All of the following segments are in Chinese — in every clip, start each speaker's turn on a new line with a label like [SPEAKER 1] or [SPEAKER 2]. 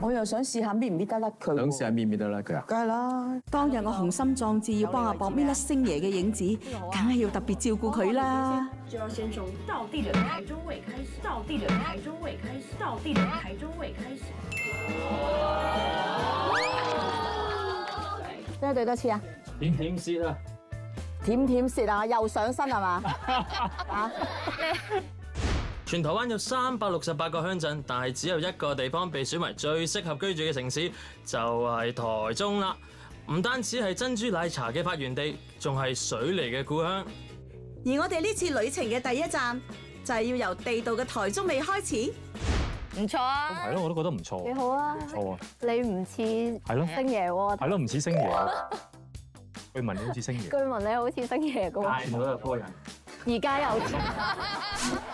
[SPEAKER 1] 我又想試下搣唔搣得甩佢喎。
[SPEAKER 2] 想試下搣唔搣得甩佢啊？
[SPEAKER 1] 梗係啦，
[SPEAKER 3] 當日我雄心壯志要幫阿博搣甩星爺嘅影子，梗係要特別照顧佢啦。
[SPEAKER 4] 就要先從倒地的台中位開始，倒地的台中位開始，倒地的台中位開始。
[SPEAKER 1] 即係對多次啊！
[SPEAKER 5] 點點先啊！
[SPEAKER 1] 舔舔舌啊，又上身係嘛？啊！
[SPEAKER 6] 全台灣有三百六十八個鄉鎮，但係只有一個地方被選為最適合居住嘅城市，就係台中啦。唔單止係珍珠奶茶嘅發源地，仲係水泥嘅故鄉。
[SPEAKER 3] 而我哋呢次旅程嘅第一站就係要由地道嘅台中味開始。
[SPEAKER 7] 唔錯啊，
[SPEAKER 8] 係咯，我都覺得唔錯。
[SPEAKER 7] 幾好啊！
[SPEAKER 8] 唔錯啊，
[SPEAKER 7] 你唔似
[SPEAKER 8] 係咯，
[SPEAKER 7] 星爺喎，
[SPEAKER 8] 係咯，唔似星爺。據聞你好似星爺。
[SPEAKER 7] 據聞你好似星爺噶喎，
[SPEAKER 5] 全部都係科人。
[SPEAKER 7] 而家又似，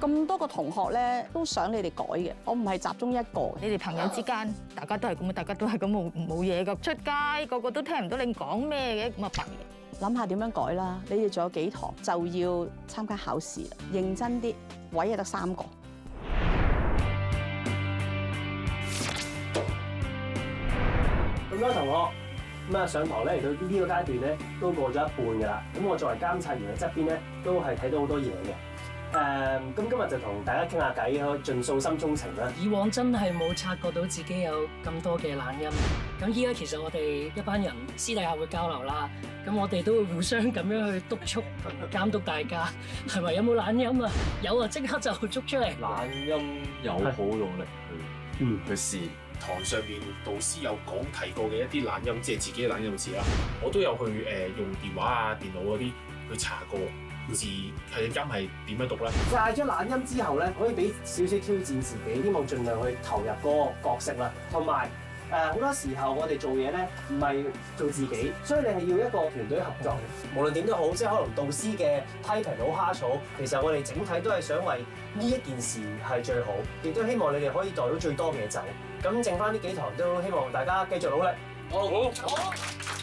[SPEAKER 6] 咁多
[SPEAKER 1] 個同學咧都想你哋改嘅，我唔係集中一個。
[SPEAKER 9] 你哋朋友之間，大家都係咁，大家都係咁冇冇嘢噶。出街個個都聽唔到你講咩嘅，咁啊白嘢。
[SPEAKER 1] 諗下點樣改啦？你哋仲有幾堂就要參加考試啦，認真啲，位係得三個。
[SPEAKER 10] 咁多同學咁啊上堂咧嚟到呢個階段咧都過咗一半㗎啦。咁我作為監察員嘅側邊咧都係睇到好多嘢嘅。誒、咁今日就同大家傾下偈，可以盡訴心中情啦。
[SPEAKER 11] 以往真係冇察覺到自己有咁多嘅懶音，咁依家其實我哋一班人私底下會交流啦，咁我哋都會互相咁樣去督促監督大家，係咪有冇懶音啊？有啊，即刻就捉出嚟。
[SPEAKER 5] 懶音有好努力去
[SPEAKER 10] 嗯
[SPEAKER 5] 去試。
[SPEAKER 12] 堂上面導師有講提過嘅一啲懶音，即係自己嘅懶音字啦，我都有去誒、用電話啊、電腦嗰啲去查過字係音係點樣讀啦。
[SPEAKER 10] 戒咗懶音之後咧，可以俾少少挑戰自己，希望盡量去投入嗰個角色啦。同埋誒好多時候我哋做嘢咧，唔係做自己，所以你係要一個團隊合作。無論點都好，即係可能導師嘅批評好蝦草，其實我哋整體都係想為呢一件事係最好，亦都希望你哋可以帶到最多嘅嘢走。咁剩翻呢幾堂都希望大家繼續努力。
[SPEAKER 12] 好。